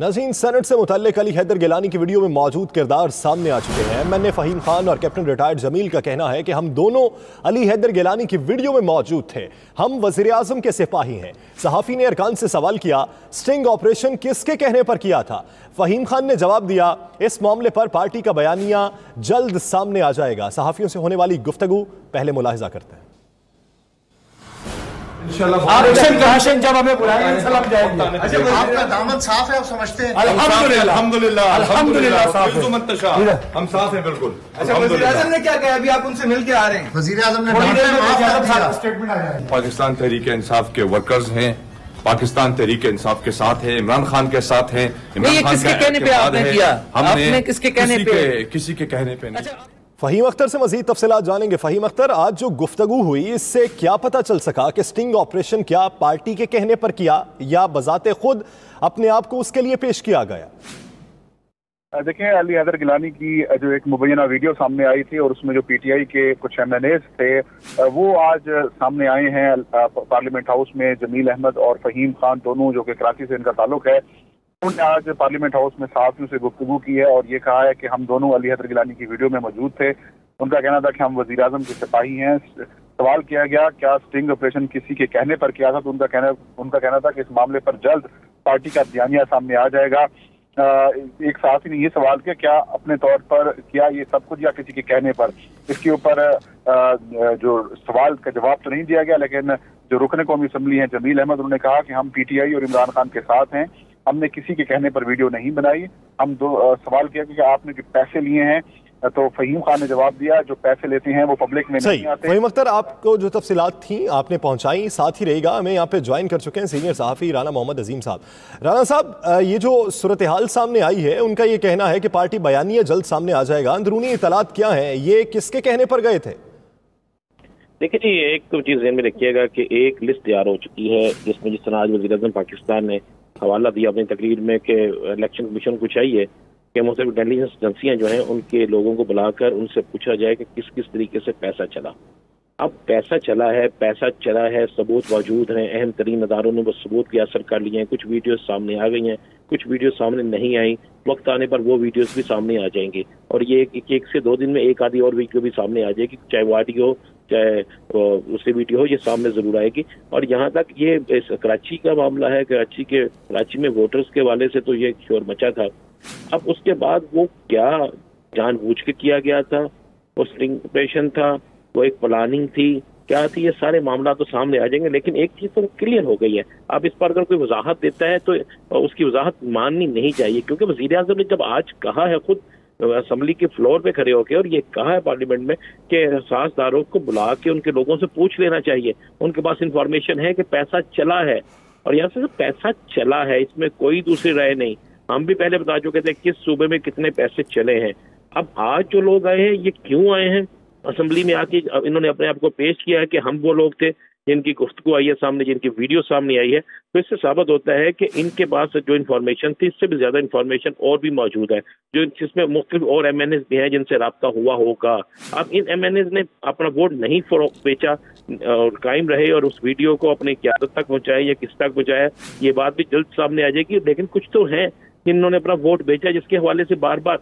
नाजीन senate से मुतल अली हैदर गिलानी की वीडियो में मौजूद किरदार सामने आ चुके हैं। मैंने फ़हीम खान और कैप्टन रिटायर्ड जमील का कहना है कि हम दोनों अली हैदर गिलानी की वीडियो में मौजूद थे। हम वज़ीर आज़म के सिपाही हैं। सहाफ़ी ने अरकान से सवाल किया, स्टिंग ऑपरेशन किसके कहने पर किया था? फ़हीम खान ने जवाब दिया, इस मामले पर पार्टी का बयानिया जल्द सामने आ जाएगा। सहाफ़ियों से होने वाली गुफ्तगु पहले मुलाहजा करते हैं। आप एक्शन का हशन जब हमें बुलाएँगे इंशाल्लाह जाएँगे। अच्छा आपका दामन साफ़ है आप समझते हैं? अल्हम्दुलिल्लाह। अल्हम्दुलिल्लाह अल्हम्दुलिल्लाह साफ़ है। हम साफ़ हैं बिल्कुल। अच्छा वज़ीर आज़म ने क्या कहा? अभी आप उनसे मिल के आ रहे हैं। वज़ीर आज़म ने स्टेटमेंट पाकिस्तान तहरीक इंसाफ के वर्कर्स हैं पाकिस्तान तहरीक इंसाफ के साथ है इमरान खान के साथ हैं इमरान खान किसके कहने पे आपने किया? हमने किसके कहने किसी पे? के किसी के कहने पे नहीं। फ़हीम अख्तर से मजीद तफसीलात जानेंगे। फ़हीम अख्तर, आज जो गुफ्तु हुई, इससे क्या पता चल सका कि स्टिंग ऑपरेशन क्या पार्टी के कहने पर किया या बजाते खुद अपने आप को उसके लिए पेश किया गया? देखें अली हैदर गिलानी की जो एक मुबैना वीडियो सामने आई थी और उसमें जो पीटीआई के कुछ एम एन एज थे वो आज सामने आए हैं पार्लियामेंट हाउस में जमील अहमद और फहीम खान, दोनों जो कि कराची से इनका ताल्लुक है उन्होंने आज पार्लियामेंट हाउस में सहाफियों से गुफ्तगू की है और ये कहा है कि हम दोनों अली हैदर गिलानी की वीडियो में मौजूद थे। उनका कहना था कि हम वज़ीर आज़म के सिपाही हैं। सवाल किया गया, क्या स्टिंग ऑपरेशन किसी के कहने पर किया था? तो उनका कहना उनका कहना था कि इस मामले पर जल्द पार्टी का बयानिया सामने आ जाएगा। एक साथी ने ये सवाल किया, क्या अपने तौर पर किया ये सब कुछ या किसी के कहने पर? इसके ऊपर जो सवाल का जवाब तो नहीं दिया गया, लेकिन जो रुकने कौमी असम्बली है जमील अहमद, उन्होंने कहा कि हम पीटीआई और इमरान खान के साथ हैं। हमने किसी के कहने पर वीडियो नहीं बनाई। हम दो अ, सवाल किया कि आपने जो पैसे लिए हैं तो फहीम खान ने जवाब दिया जो पैसे लेते हैं वो पब्लिक में सही। नहीं आते। फ़हीम अख्तर आपको जो तफसीलात थी आपने पहुंचाई साथ ही रहेगा। हमें यहाँ पे ज्वाइन कर चुके हैं सीनियर सहाफ़ी राना मोहम्मद अजीम साहब। राना साहब ये जो सूरत हाल सामने आई है उनका ये कहना है कि पार्टी बयानिया जल्द सामने आ जाएगा। अंदरूनी इतलात क्या है? ये किसके कहने पर गए थे? देखिए जी एक तो चीज़ में रखिएगा कि एक लिस्ट तैयार हो चुकी है जिसमें जिस तरह आज वजी अजम पाकिस्तान ने हवाला दिया अपनी तकरीर में कि इलेक्शन कमीशन को चाहिए कि मुख्तलिफ़ इंटेलिजेंस एजेंसियाँ जो हैं उनके लोगों को बुलाकर उनसे पूछा जाए कि किस किस तरीके से पैसा चला। अब पैसा चला है पैसा चला है सबूत मौजूद हैं अहम तरीन अदारों ने वो सबूत भी असर कर लिए हैं। कुछ वीडियोस सामने आ गई हैं कुछ वीडियो सामने नहीं आई। वक्त आने पर वो वीडियोस भी सामने आ जाएँगी। और ये एक, एक से दो दिन में एक आधी और वीडियो भी सामने आ जाएगी चाहे वो ऑडियो हो चाहे वो वीडियो हो, ये सामने ज़रूर आएगी। और यहाँ तक ये कराची का मामला है, कराची के, कराची में वोटर्स के वाले से तो ये शोर मचा था। अब उसके बाद वो क्या जानबूझ के किया गया था? वो स्टिंग ऑपरेशन था, वो एक प्लानिंग थी, क्या थी? ये सारे मामला तो सामने आ जाएँगे, लेकिन एक चीज़ तो क्लियर हो गई है। अब इस पर अगर कोई वजाहत देता है तो उसकी वजाहत माननी नहीं चाहिए, क्योंकि वज़ीर आज़म ने जब आज कहा है खुद असम्बली के फ्लोर पे खड़े होकर और ये कहा है पार्लियामेंट में कि सासदारों को बुला के उनके लोगों से पूछ लेना चाहिए। उनके पास इंफॉर्मेशन है कि पैसा चला है। और यहाँ से पैसा चला है, इसमें कोई दूसरी राय नहीं। हम भी पहले बता चुके थे किस सूबे में कितने पैसे चले हैं। अब आज जो लोग आए हैं, ये क्यों आए हैं? असम्बली में आके इन्होंने अपने आप को पेश किया है कि हम वो लोग थे जिनकी गुफ्तु आई है सामने, जिनकी वीडियो सामने आई है तो इससे साबित होता है कि इनके पास जो इन्फॉर्मेशन थी, इससे भी ज़्यादा इन्फॉर्मेशन और भी मौजूद है, जो जिसमें मुख्तलिफ़ और एम एन एस भी हैं जिनसे रबता हुआ होगा। अब इन एम एन एस ने अपना वोट नहीं बेचा, और कायम रहे और उस वीडियो को अपनी क्यादत तक पहुँचाए या किस तक पहुँचाया ये बात भी जल्द सामने आ जाएगी। लेकिन कुछ तो है जिन्होंने अपना वोट बेचा, जिसके हवाले से बार बार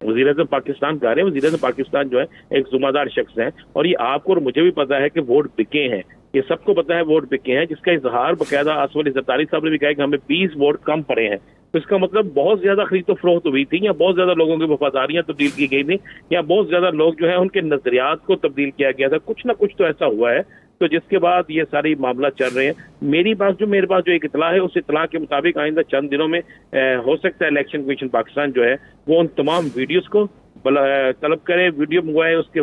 वज़ीर अजम पाकिस्तान कह रहे हैं। वज़ीर अजम पाकिस्तान जो है एक जुम्मेदार शख्स है, और ये आपको और मुझे भी पता है कि वोट बिके हैं। ये सबको पता है वोट बिके हैं जिसका इजहार बकायदा असवल जरतारी साहब ने भी कहा कि हमें बीस वोट कम पड़े हैं। तो इसका मतलब बहुत ज़्यादा खरीद तो फरोख्त हुई थी या बहुत ज़्यादा लोगों की वफादारियाँ तब्दील की गई थी या बहुत ज़्यादा लोग जो है उनके नजरियात को तब्दील किया गया था। कुछ ना कुछ तो ऐसा हुआ है। तो जिसके बाद ये सारी मामला चल रहे हैं। मेरी पास जो मेरे पास जो एक इतला है उस इतला के मुताबिक आइंदा चंद दिनों में ए, हो सकता है इलेक्शन कमीशन पाकिस्तान जो है वो उन तमाम वीडियोस को तलब करे वीडियो मंगवाए उसके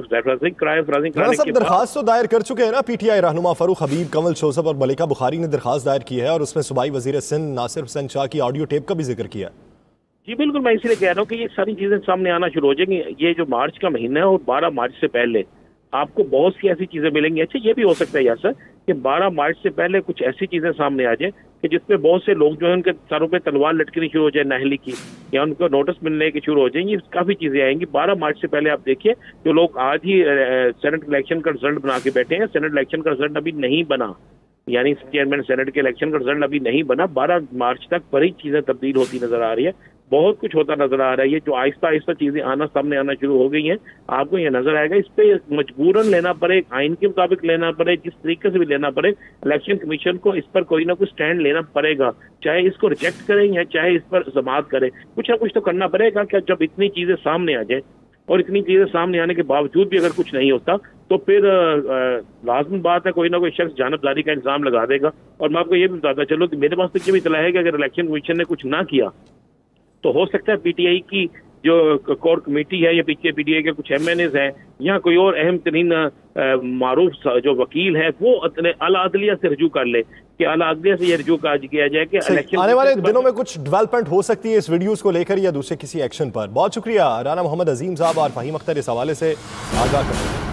कराए दरखास्त तो दायर कर चुके हैं ना पीटीआई रहनुमा फारूक हबीब कंवल शोसफ और मलिका बुखारी ने दरखास्त दायर की है और उसमें सूबाई वज़ीर सिंध नासिर हुसैन शाह की ऑडियो टेप का भी ज़िक्र किया जी बिल्कुल मैं इसलिए कह रहा हूँ कि ये सारी चीज़ें सामने आना शुरू हो जाएँगी। ये जो मार्च का महीना है और बारह मार्च से पहले आपको बहुत सी ऐसी चीज़ें मिलेंगी। अच्छा ये भी हो सकता है यार सर कि 12 मार्च से पहले कुछ ऐसी चीज़ें सामने आ जाए कि जिसमें बहुत से लोग जो है, उनके सरों पे तलवार लटकनी शुरू हो जाए, नहली की, या उनको नोटिस मिलने की शुरू हो जाएँगी काफ़ी चीज़ें आएँगी। 12 मार्च से पहले आप देखिए, जो लोग आज ही सेनेट इलेक्शन का रिज़ल्ट बना के बैठे हैं। सेनेट इलेक्शन का रिज़ल्ट अभी नहीं बना। यानी चेयरमैन सेनेट के इलेक्शन का रिज़ल्ट अभी नहीं बना। बारह मार्च तक बड़ी चीज़ें तब्दील होती नज़र आ रही है। बहुत कुछ होता नज़र आ रहा है। ये जो आहिस्ता आहिस्ता चीज़ें आना सामने आना शुरू हो गई हैं, आपको ये नज़र आएगा। इस पे मजबूरन लेना पड़े, आइन के मुताबिक लेना पड़े, जिस तरीके से भी लेना पड़े इलेक्शन कमीशन को इस पर कोई ना कोई स्टैंड लेना पड़ेगा। चाहे इसको रिजेक्ट करें या चाहे इस पर जमात करें, कुछ ना कुछ तो करना पड़ेगा क्या जब इतनी चीज़ें सामने आ जाए, और इतनी चीज़ें सामने आने के बावजूद भी अगर कुछ नहीं होता तो फिर लाजमी बात है कोई ना कोई शख्स जानबदारी का इल्ज़ाम लगा देगा। और मैं आपको ये भी बताता चलो कि मेरे पास तो ये भी इतला है कि अगर इलेक्शन कमीशन ने कुछ ना किया तो हो सकता है पीटीआई की जो कोर कमेटी है या पीछे पीटीआई के कुछ एम एन एज हैं या कोई और अहम तरीन मारूफ जो वकील है वो अला अदलिया से रजू कर ले कि अला अदलिया से ये रजू किया जाए कि इलेक्शन आने वाले दिनों में कुछ डेवलपमेंट हो सकती है इस वीडियोस को लेकर या दूसरे किसी एक्शन पर। बहुत शुक्रिया। राना मोहम्मद अजीम साहब और फहीम अख्तर इस हवाले से आगाह कर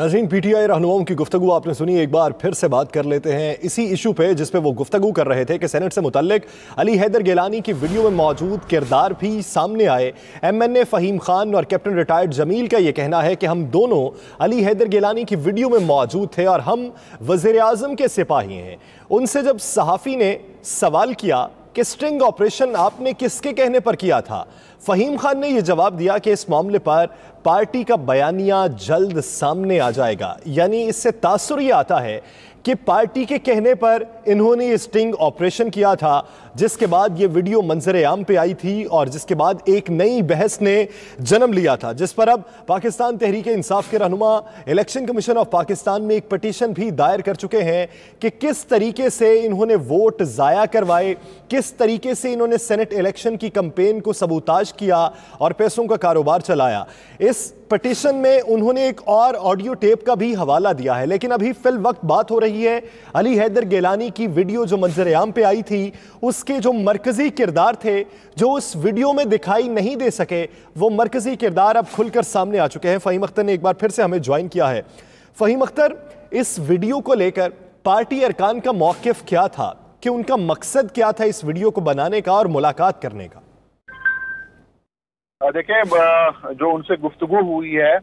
नाजीन पीटीआई रहनुमाओं की गुफ्तु आपने सुनी, एक बार फिर से बात कर लेते हैं इसी इशू पे जिस पे वो गुफ्तु कर रहे थे कि सेनेट से मुतलक अली हैदर गेलानी की वीडियो में मौजूद किरदार भी सामने आए। M N A Faheem Khan और कैप्टन रिटायर्ड जमील का ये कहना है कि हम दोनों अली हैदर गेलानी की वीडियो में मौजूद थे और हम वज़ी अजम के सिपाही हैं। उनसे जब सहाफ़ी ने सवाल किया कि स्ट्रिंग ऑपरेशन आपने किसके कहने पर किया था? फ़हीम खान ने यह जवाब दिया कि इस मामले पर पार्टी का बयानिया जल्द सामने आ जाएगा। यानी इससे तासुर यह आता है कि पार्टी के कहने पर इन्होंने स्टिंग ऑपरेशन किया था जिसके बाद ये वीडियो मंजर आम पे आई थी और जिसके बाद एक नई बहस ने जन्म लिया था, जिस पर अब पाकिस्तान तहरीक इंसाफ के रहनुमा, इलेक्शन कमीशन ऑफ़ पाकिस्तान में एक पटिशन भी दायर कर चुके हैं कि किस तरीके से इन्होंने वोट ज़ाया करवाए, किस तरीके से इन्होंने सेनेट इलेक्शन की कंपेन को सबूताज किया और पैसों का कारोबार चलाया। इस पटिशन में उन्होंने एक और ऑडियो टेप का भी हवाला दिया है, लेकिन अभी फिल वक्त बात हो रही है, अली हैदर गेलानी की वीडियो जो मंजर आम पे आई थी उसके जो मरकजी किरदार थे, जो उस वीडियो में दिखाई नहीं दे सके, वो मरकजी किरदार अब खुलकर सामने आ चुके हैं। फ़हीम अख्तर ने एक बार फिर से हमें ज्वाइन किया है। फ़हीम अख्तर, इस वीडियो को लेकर पार्टी अरकान का मौकफ क्या था? कि उनका मकसद क्या था इस वीडियो को बनाने का और मुलाकात करने का? देखें जो उनसे गुफ्तगु हुई है,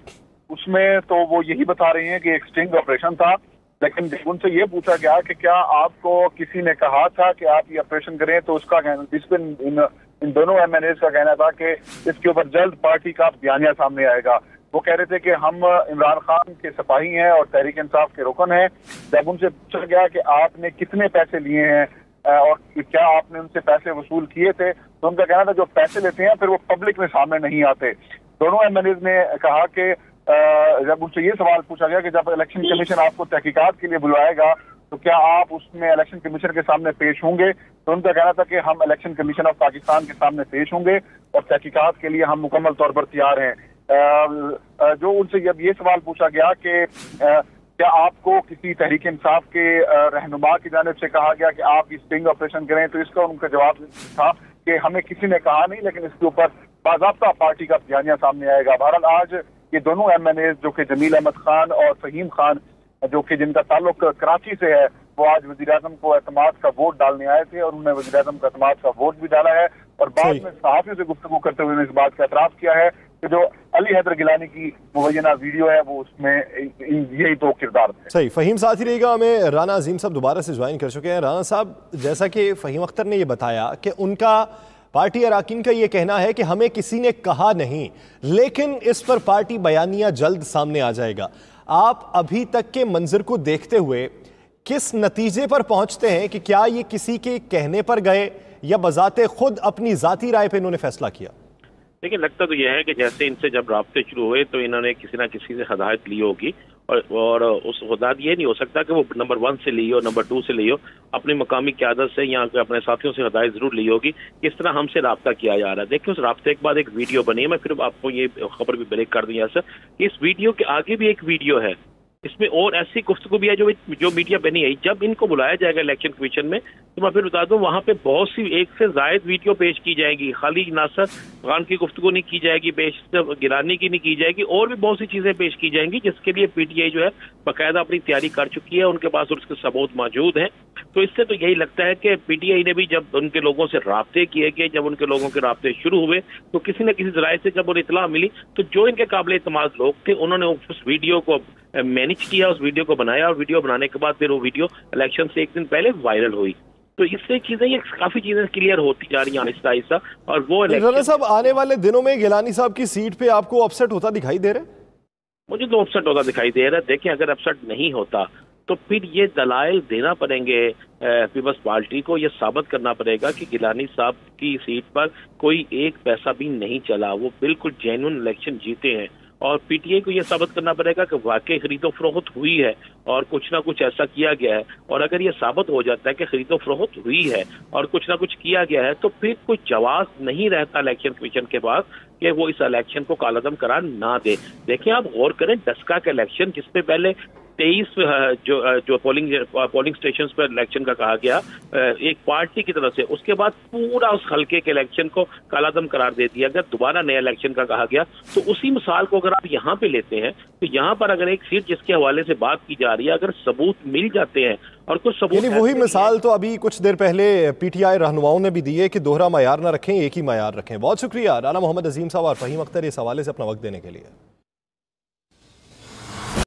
उसमें तो वो यही बता रही हैं कि एक स्टिंग ऑपरेशन था। लेकिन उनसे ये पूछा गया कि क्या आपको किसी ने कहा था कि आप ये ऑपरेशन करें? तो उसका इस पर इन, इन दोनों एमएनएस का कहना था कि इसके ऊपर जल्द पार्टी का बयानिया सामने आएगा। वो कह रहे थे कि हम इमरान खान के सिपाही हैं और तहरीक इंसाफ के रुकन हैं। जब उनसे पूछा गया कि आपने कितने पैसे लिए हैं और क्या आपने उनसे पैसे वसूल किए थे तो उनका कहना था जो पैसे लेते हैं फिर वो पब्लिक में सामने नहीं आते। दोनों एम ने कहा कि जब उनसे ये सवाल पूछा गया कि जब इलेक्शन कमीशन आपको तहकीकात के लिए बुलाएगा तो क्या आप उसमें इलेक्शन कमीशन के सामने पेश होंगे? तो उनका कहना था कि हम इलेक्शन कमीशन ऑफ़ पाकिस्तान के सामने पेश होंगे और तहकीकात के लिए हम मुकम्मल तौर पर तैयार हैं। जो उनसे जब ये सवाल पूछा गया कि क्या आपको किसी तहरीक इंसाफ के रहनुमा की जानब से कहा गया कि आप स्टिंग ऑपरेशन करें तो इसका उनका जवाब था कि हमें किसी ने कहा नहीं, लेकिन इसके ऊपर बाबा पार्टी का बयानिया सामने आएगा। बहरहाल आज ये दोनों एम एन जो कि जमील अहमद खान और फहीम खान जो कि जिनका ताल्लुक कराची से है वो आज वजी अजम को अहतमाद का वोट डालने आए थे और उन्होंने वजी अजम को अहतमाद का वोट भी डाला है और बाद में सहाफियों से गुफ्तु करते हुए इस बात का एतराफ़ किया है कि जो अली हैदर गिलानी की मुबैना वीडियो है वो उसमें यही दो किरदार थे। सही फ़हीम साथ ही रहेगा हमें राना अजीम साहब दोबारा से ज्वाइन कर चुके हैं। राना साहब जैसा कि फ़हीम अख्तर ने यह बताया कि उनका पार्टी अरकान का यह कहना है कि हमें किसी ने कहा नहीं, लेकिन इस पर पार्टी बयानिया जल्द सामने आ जाएगा। आप अभी तक के मंजर को देखते हुए किस नतीजे पर पहुँचते हैं कि क्या ये किसी के कहने पर गए या बजाते खुद अपनी ज़ाती राय पर इन्होंने फैसला किया? देखिए, लगता तो यह है कि जैसे इनसे जब रबते शुरू हुए तो इन्होंने किसी ना किसी से हदायत ली होगी। और और उस हदायत ये नहीं हो सकता कि वो नंबर वन से ली हो नंबर टू से ली हो। अपनी मकामी क्यादत से या अपने साथियों से हदायत ज़रूर ली होगी किस तरह हमसे रबता किया जा रहा है। देखिए, उस रबते के बाद एक वीडियो बनी है। मैं फिर आपको ये खबर भी ब्रेक कर दी सर कि इस वीडियो के आगे भी एक वीडियो है। इसमें और ऐसी गुफ्तु भी है जो जो मीडिया बनी है। जब इनको बुलाया जाएगा इलेक्शन कमीशन में तो मैं फिर बता दूँ, वहाँ पे बहुत सी एक से जायद वीडियो पेश की जाएगी। खाली नासर, खान की गुफ्तु नहीं की जाएगी, पेश गिरानी की नहीं की जाएगी, और भी बहुत सी चीज़ें पेश की जाएँगी, जिसके लिए पीटीआई जो है बाकायदा अपनी तैयारी कर चुकी है, उनके पास उसके सबूत मौजूद हैं। तो इससे तो यही लगता है कि पीटीआई ने भी जब उनके लोगों से रबते किए गए, जब उनके लोगों के रबते शुरू हुए तो किसी न किसी जराये से जब उन्हें इतला मिली तो जो इनके काबिल इतमाद लोग थे, उन्होंने उस वीडियो को मैनेज किया, उस वीडियो को बनाया, और वीडियो बनाने के बाद फिर वो वीडियो इलेक्शन से एक दिन पहले वायरल हुई। तो इससे चीज़ें ये काफ़ी चीज़ें क्लियर होती जा रही हैं आहिस्ता आहिस्ता और वो राना साहब आने वाले दिनों में गिलानी साहब की सीट पे आपको अपसेट होता दिखाई दे रहा है? मुझे तो अपसेट होता दिखाई दे रहा है। देखिए अगर अपसेट नहीं होता तो फिर ये दलाइल देना पड़ेंगे पीपल्स पार्टी को। ये साबित करना पड़ेगा कि गिलानी साहब की सीट पर कोई एक पैसा भी नहीं चला। वो बिल्कुल जेन्युन इलेक्शन जीते हैं। और पीटीए को यह साबित करना पड़ेगा कि वाकई खरीदो फरोख्त हुई है और कुछ ना कुछ ऐसा किया गया है। और अगर ये साबित हो जाता है कि खरीदो फरोख्त हुई है और कुछ ना कुछ किया गया है तो फिर कोई जवाब नहीं रहता इलेक्शन कमीशन के पास कि वो इस इलेक्शन को कालादम करार ना दे। देखिए, आप गौर करें डस्का का इलेक्शन जिसमें पहले तेईस जो जो पोलिंग पोलिंग स्टेशन पर इलेक्शन का कहा गया एक पार्टी की तरफ़ से उसके बाद पूरा उस हल्के के इलेक्शन को कालादम करार दे दिया अगर दोबारा नया इलेक्शन का कहा गया। तो उसी मिसाल को अगर आप यहाँ पे लेते हैं तो यहाँ पर अगर एक सीट जिसके हवाले से बात की जा रही है अगर सबूत मिल जाते हैं और कुछ सबूत वही मिसाल तो अभी कुछ देर पहले पीटीआई रहनुमाओं ने भी दी है कि दोहरा मैार ना रखें एक ही मैार रखें। बहुत शुक्रिया राना मोहम्मद अजीम साहब और फहीम अख्तर इस हवाले से अपना वक्त देने के लिए।